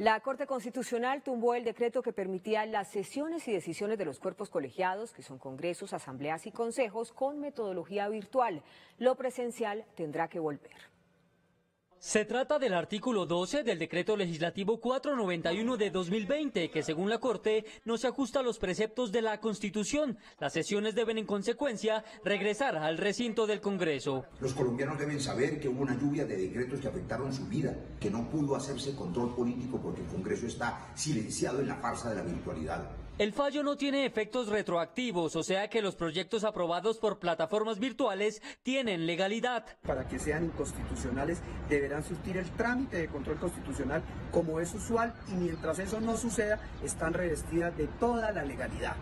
La Corte Constitucional tumbó el decreto que permitía las sesiones y decisiones de los cuerpos colegiados, que son congresos, asambleas y consejos, con metodología virtual. Lo presencial tendrá que volver. Se trata del artículo 12 del decreto legislativo 491 de 2020, que según la Corte no se ajusta a los preceptos de la Constitución. Las sesiones deben en consecuencia regresar al recinto del Congreso. Los colombianos deben saber que hubo una lluvia de decretos que afectaron su vida, que no pudo hacerse control político porque el Congreso está silenciado en la farsa de la virtualidad. El fallo no tiene efectos retroactivos, o sea que los proyectos aprobados por plataformas virtuales tienen legalidad. Para que sean inconstitucionales deberán surtir el trámite de control constitucional como es usual y mientras eso no suceda están revestidas de toda la legalidad.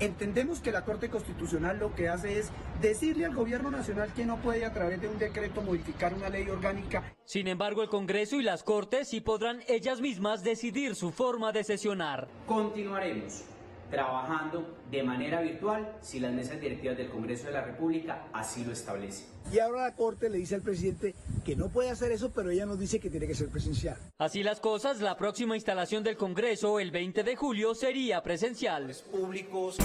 Entendemos que la Corte Constitucional lo que hace es decirle al Gobierno Nacional que no puede a través de un decreto modificar una ley orgánica. Sin embargo, el Congreso y las Cortes sí podrán ellas mismas decidir su forma de sesionar. Continuaremos trabajando de manera virtual si las mesas directivas del Congreso de la República así lo establecen. Y ahora la Corte le dice al presidente que no puede hacer eso, pero ella nos dice que tiene que ser presencial. Así las cosas, la próxima instalación del Congreso el 20 de julio sería presencial. Públicos.